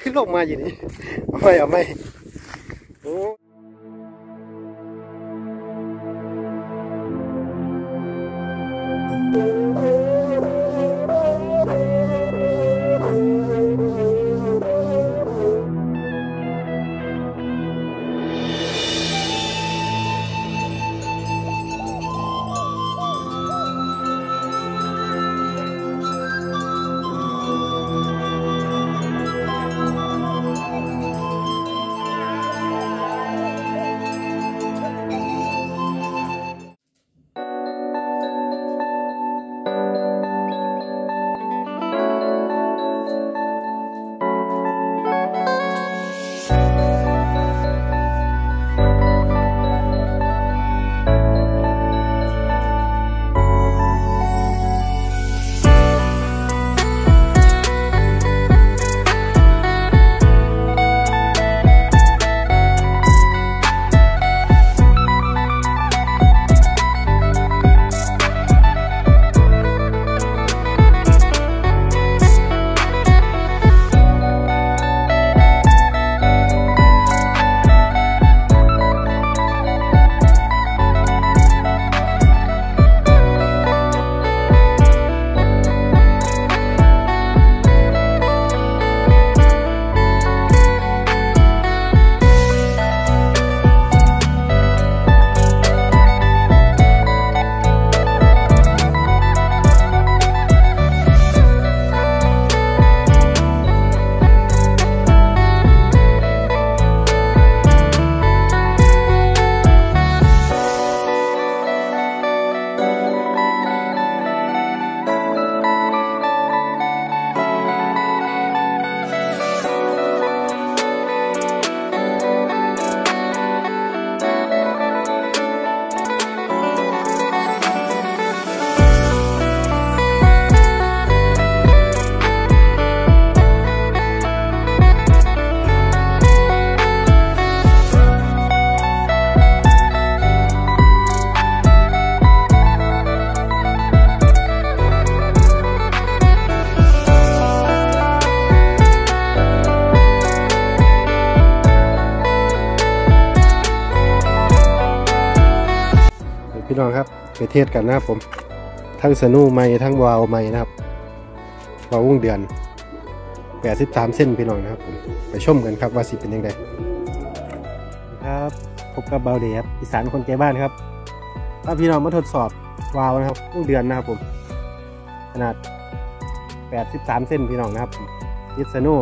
ขึ้นลงมาอยู่นี่เอาไม่เอาไม่โอ้ น้องครับไปเทศกันนะครับผม ทั้งสนูไม้ทั้งวาวไม้นะครับวาววงเดือน83เส้นพี่น้องนะครับผมไปชมกันครับว่าสิเป็นยังไงครับพบกับเบาเดียบอีสานคนใจบ้านครับ ถ้าพี่น้องมาทดสอบวาวนะครับวงเดือนนะครับผม ขนาด83เส้นพี่น้องนะครับยิสนู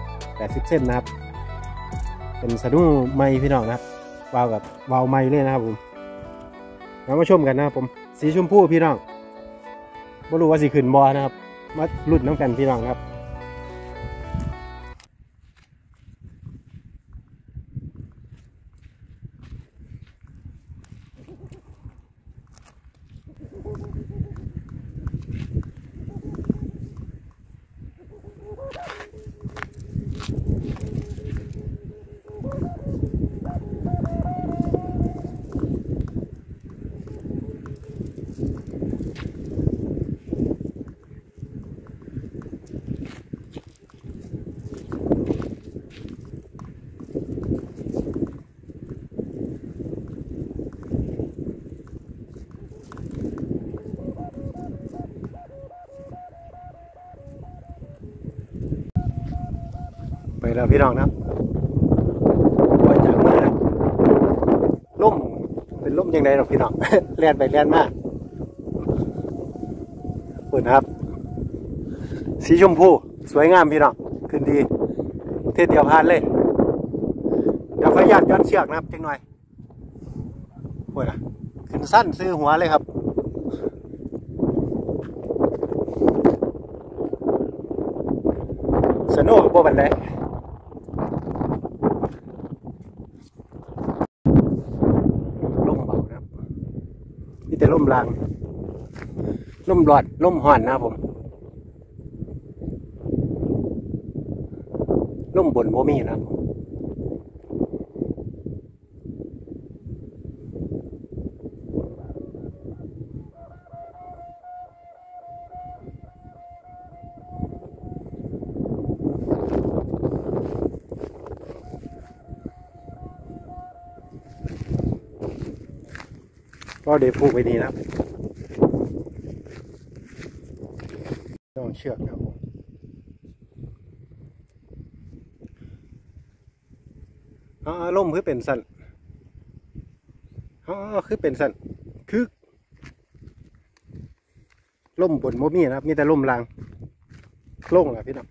80เส้นนะครับ เป็นสนูไม้พี่น้องนะครับวาวกับวาวไม้เลยนะครับผม เรามาชมกันนะครับผมสีชมพูพี่น้องไม่รู้ว่าสีขึ้นบอนะครับมาลุ้นน้ำกันพี่น้องครับ ไปแล้วพี่น้องนะครับปล่อยจากมือเลยล่มเป็นล่มยังไงหรอกพี่น้องเลียนไปเลียนมาเปิดนะครับ สีชมพู สวยงามพี่น้องขึ้นดี เทศเดียวพานเลยเดี๋ยวขออนุญาตย้อนเชือกนะครับจังหน่อยโอ้ยนะขึ้นสั้นซื้อหัวเลยครับสนุกบ่บันไดล่มเบานะครับนี่แต่ ล่างล่มรอดล่มห่อนนะครับผมล่มบนโมมีนะครับผม ก็เดี๋ยวผูกไว้นี่นะต้องเชือกนะครับผมอ๋อล่มคือเป็นสันอ๋อคือเป็นสันคือล่มบนโมมีนะครับ มีแต่ล่มลางโล่งอะพี่น้อง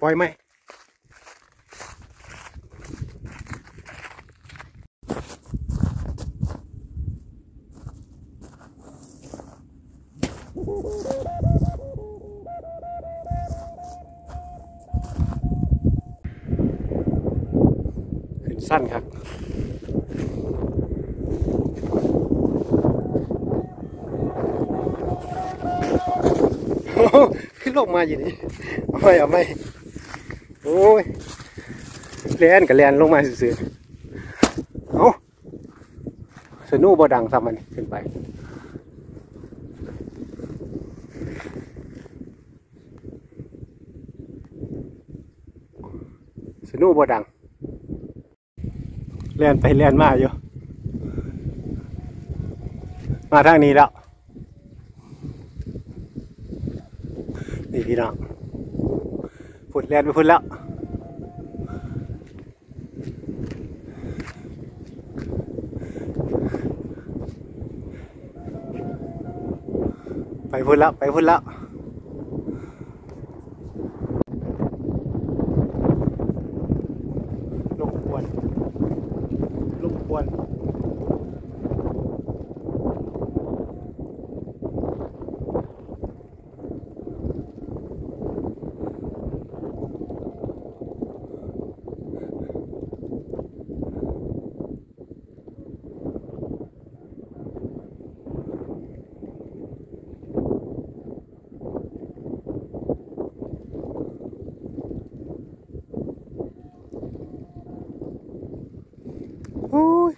ปล่อยไหม ขึ้นสั้นครับโอ้โหขึ้นลงมาอยู่นี่เอาไม่เอาไม่โอ้ยแลนกับแลนลงมาซื่อๆเอาสนูบ่ดังซ้ำมันขึ้นไป สนูบ่ดังแล่นไปแล่นมาอยู่ มาทางนี้แล้ว นี่พี่น้องพุ่นแล่นไปพุ่นแล้วไปพุ่นแล้วไปพุ่นแล้ว ลูกควนลูกควนโอ้ย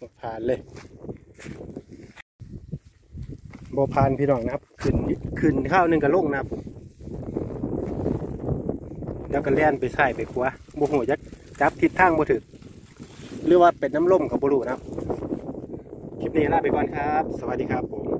บ่ ผ่านเลยบอผ่านพี่น้องนะครับขึ้นขึ้นข้าวหนึ่งกับลงนะครับ แล้วก็แล่นไปใส่ไปขวาบ่หูจักจับทิศทางบ่ถึกหรือว่าเป็นน้ำล่มกับบรูนะครับ คลิปนี้ลาไปก่อนครับ สวัสดีครับผม